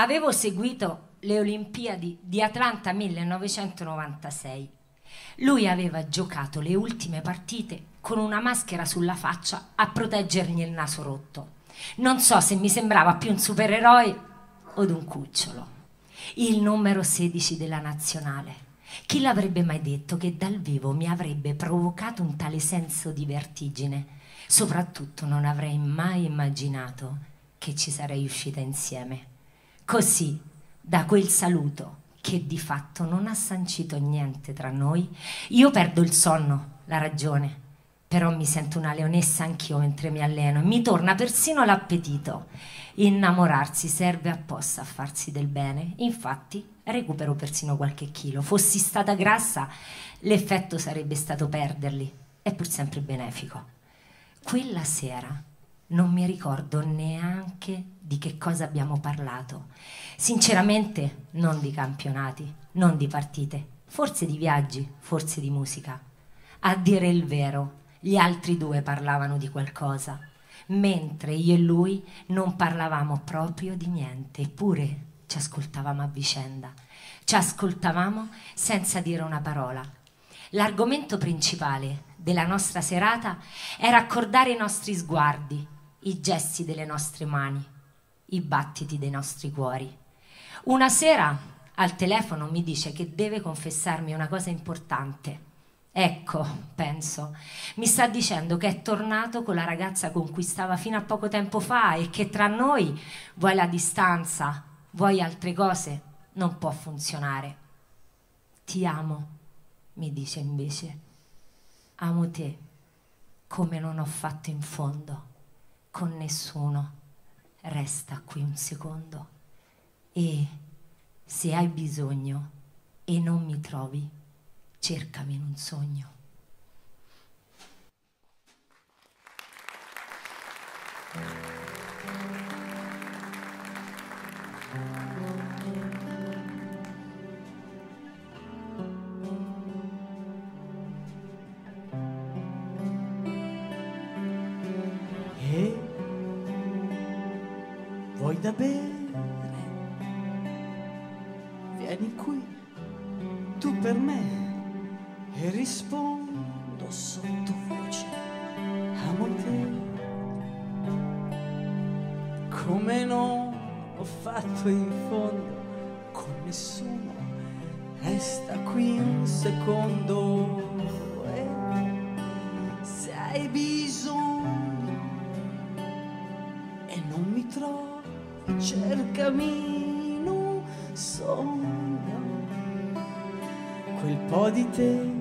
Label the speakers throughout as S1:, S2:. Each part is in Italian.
S1: Avevo seguito le Olimpiadi di Atlanta 1996. Lui aveva giocato le ultime partite con una maschera sulla faccia a proteggergli il naso rotto. Non so se mi sembrava più un supereroe o un cucciolo. Il numero 16 della nazionale. Chi l'avrebbe mai detto che dal vivo mi avrebbe provocato un tale senso di vertigine? Soprattutto non avrei mai immaginato che ci sarei uscita insieme. Così, da quel saluto che di fatto non ha sancito niente tra noi, io perdo il sonno, la ragione. Però mi sento una leonessa anch'io mentre mi alleno e mi torna persino l'appetito. Innamorarsi serve apposta a farsi del bene. Infatti, recupero persino qualche chilo. Fossi stata grassa, l'effetto sarebbe stato perderli. È pur sempre benefico. Quella sera non mi ricordo neanche di che cosa abbiamo parlato. Sinceramente, non di campionati, non di partite, forse di viaggi, forse di musica. A dire il vero, gli altri due parlavano di qualcosa, mentre io e lui non parlavamo proprio di niente, eppure ci ascoltavamo a vicenda. Ci ascoltavamo senza dire una parola. L'argomento principale della nostra serata era accordare i nostri sguardi, i gesti delle nostre mani, i battiti dei nostri cuori. Una sera al telefono mi dice che deve confessarmi una cosa importante. Ecco, penso, mi sta dicendo che è tornato con la ragazza con cui stava fino a poco tempo fa e che tra noi, vuoi la distanza, vuoi altre cose, non può funzionare. Ti amo, mi dice invece. Amo te come non ho fatto in fondo con nessuno. Resta qui un secondo e se hai bisogno e non mi trovi, cercami in un sogno.
S2: Da bere. Vieni qui, tu per me, e rispondo sottovoce, amo te. Come non ho fatto in fondo con nessuno, resta qui un secondo. E se hai bisogno cercami in un sogno. Quel po' di te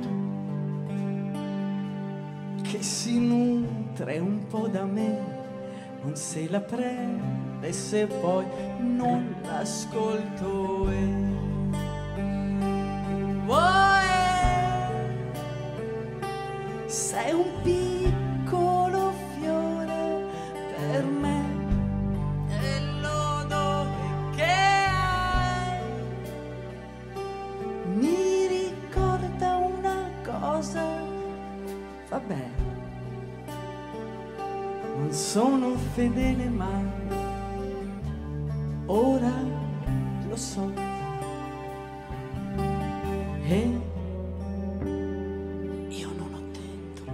S2: che si nutre un po' da me non se la prende se poi non l'ascolto e oh, sei un piccolo vabbè non sono fedele ma ora lo so. E io non ho dentro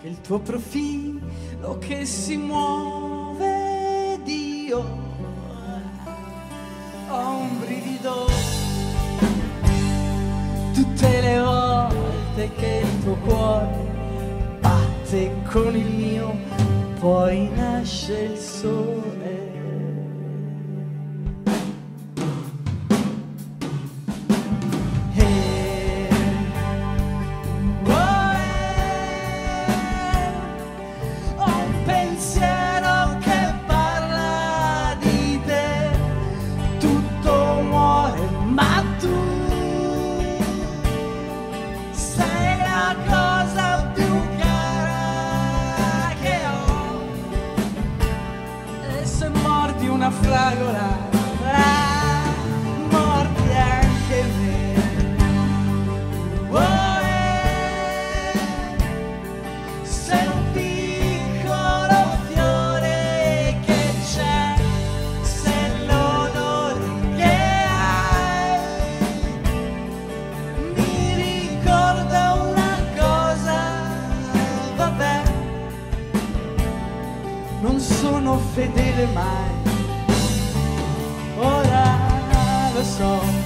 S2: che il tuo profilo che si muove Dio ho un brivido. Tutte volte che il tuo cuore batte con il mio poi nasce il sole una fragola, la morte anche me. Oh, eh, sei un piccolo fiore che c'è, se l'odore che hai. Mi ricorda una cosa, vabbè, non sono fedele mai. Ora lo so